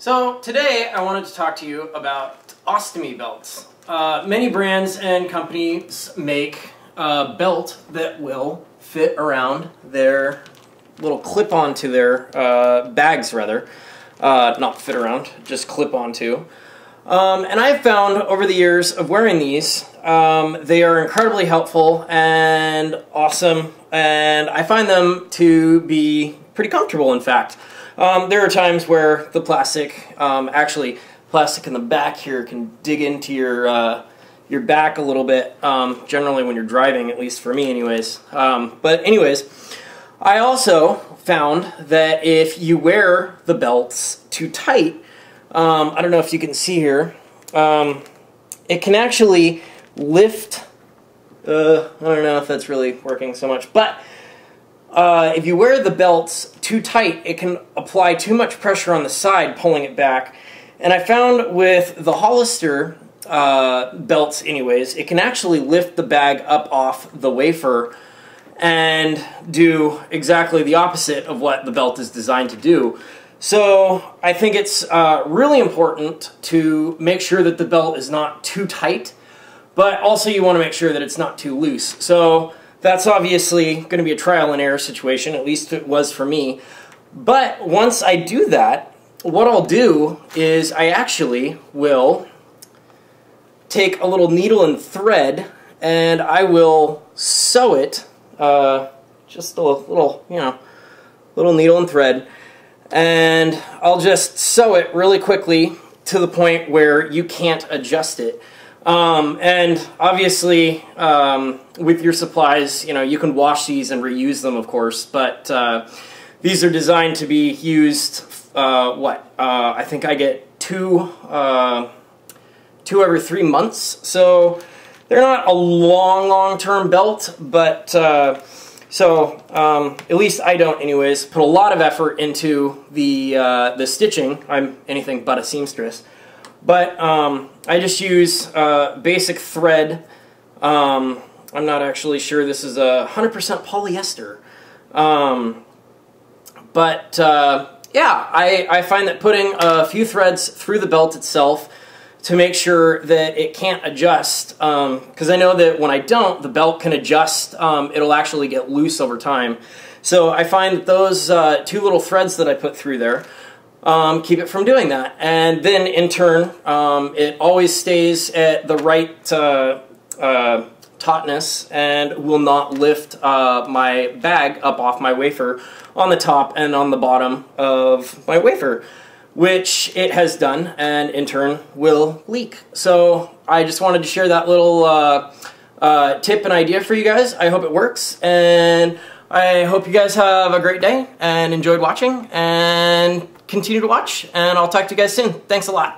So today I wanted to talk to you about ostomy belts. Uh, many brands and companies make a belt that will fit around their little clip onto their uh, bags rather. Uh, not fit around, just clip onto. Um, and I've found over the years of wearing these, um, they are incredibly helpful and awesome, and I find them to be pretty comfortable in fact. Um, there are times where the plastic, um, actually plastic in the back here can dig into your uh, your back a little bit, um, generally when you're driving, at least for me anyways. Um, but anyways, I also found that if you wear the belts too tight, um, I don't know if you can see here, um, it can actually lift, uh, I don't know if that's really working so much, but uh, if you wear the belts too tight, it can apply too much pressure on the side, pulling it back. And I found with the Hollister uh, belts anyways, it can actually lift the bag up off the wafer and do exactly the opposite of what the belt is designed to do. So I think it's uh, really important to make sure that the belt is not too tight, but also you want to make sure that it's not too loose. So that's obviously going to be a trial and error situation, at least it was for me. But once I do that, what I'll do is I actually will take a little needle and thread and I will sew it, uh, just a little, you know, little needle and thread, and I'll just sew it really quickly to the point where you can't adjust it. Um, and obviously, um, with your supplies, you know, you can wash these and reuse them, of course, but uh, these are designed to be used, uh, what, uh, I think I get two, uh, two every three months, so they're not a long, long-term belt, but, uh, so, um, at least I don't anyways, put a lot of effort into the, uh, the stitching. I'm anything but a seamstress. But um, I just use uh, basic thread. Um, I'm not actually sure this is a 100% polyester. Um, but uh, yeah, I, I find that putting a few threads through the belt itself to make sure that it can't adjust, because um, I know that when I don't, the belt can adjust. Um, it'll actually get loose over time. So I find that those uh, two little threads that I put through there um, keep it from doing that. And then in turn, um, it always stays at the right uh, uh, tautness and will not lift uh, my bag up off my wafer on the top and on the bottom of my wafer, which it has done and in turn will leak. So I just wanted to share that little uh, uh, tip and idea for you guys. I hope it works and I hope you guys have a great day and enjoyed watching and continue to watch, and I'll talk to you guys soon. Thanks a lot.